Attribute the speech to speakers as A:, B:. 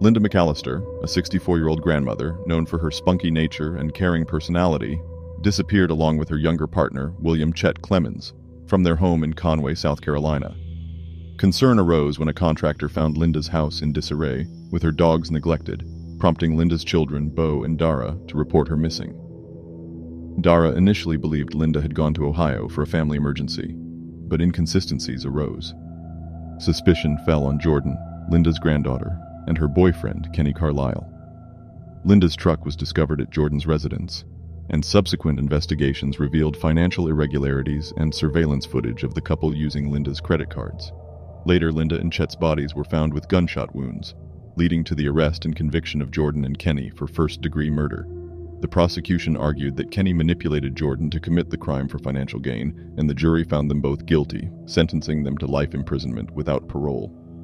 A: Linda McAllister, a 64 year old grandmother known for her spunky nature and caring personality, disappeared along with her younger partner, William Chet Clemons, from their home in Conway, South Carolina. Concern arose when a contractor found Linda's house in disarray, with her dogs neglected, prompting Linda's children, Bo and Dara, to report her missing. Dara initially believed Linda had gone to Ohio for a family emergency, but inconsistencies arose. Suspicion fell on Jordan, Linda's granddaughter, and her boyfriend, Kenny Carlisle. Linda's truck was discovered at Jordan's residence, and subsequent investigations revealed financial irregularities and surveillance footage of the couple using Linda's credit cards. Later, Linda and Chet's bodies were found with gunshot wounds, leading to the arrest and conviction of Jordan and Kenny for first degree murder. The prosecution argued that Kenny manipulated Jordan to commit the crime for financial gain, and the jury found them both guilty, sentencing them to life imprisonment without parole.